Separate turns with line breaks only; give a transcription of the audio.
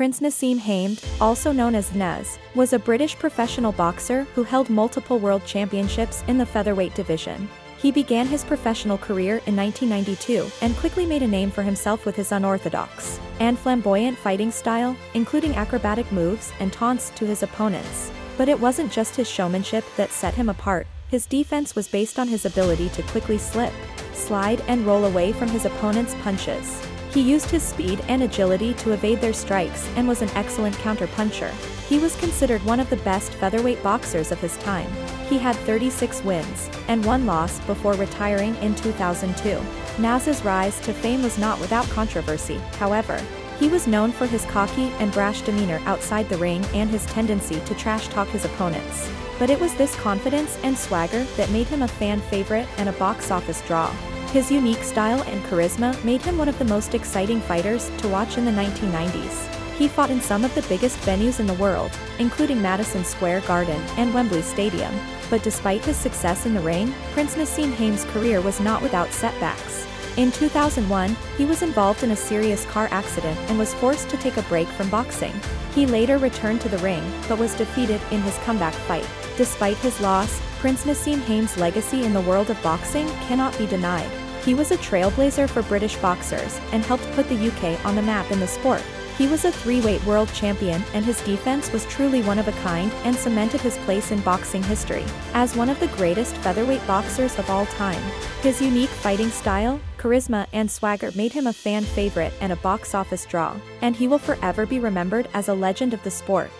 Prince Naseem Hamed, also known as Naz, was a British professional boxer who held multiple world championships in the featherweight division. He began his professional career in 1992 and quickly made a name for himself with his unorthodox and flamboyant fighting style, including acrobatic moves and taunts to his opponents. But it wasn't just his showmanship that set him apart, his defense was based on his ability to quickly slip, slide and roll away from his opponent's punches. He used his speed and agility to evade their strikes and was an excellent counterpuncher. He was considered one of the best featherweight boxers of his time. He had 36 wins and one loss before retiring in 2002. Naz's rise to fame was not without controversy, however. He was known for his cocky and brash demeanor outside the ring and his tendency to trash talk his opponents. But it was this confidence and swagger that made him a fan favorite and a box office draw. His unique style and charisma made him one of the most exciting fighters to watch in the 1990s. He fought in some of the biggest venues in the world, including Madison Square Garden and Wembley Stadium, but despite his success in the ring, Prince Naseem Hamed's career was not without setbacks. In 2001, he was involved in a serious car accident and was forced to take a break from boxing. He later returned to the ring, but was defeated in his comeback fight. Despite his loss, Prince Naseem Hamed's legacy in the world of boxing cannot be denied. He was a trailblazer for British boxers and helped put the UK on the map in the sport. He was a three-weight world champion and his defense was truly one of a kind and cemented his place in boxing history as one of the greatest featherweight boxers of all time. His unique fighting style, charisma and swagger made him a fan favorite and a box office draw, and he will forever be remembered as a legend of the sport.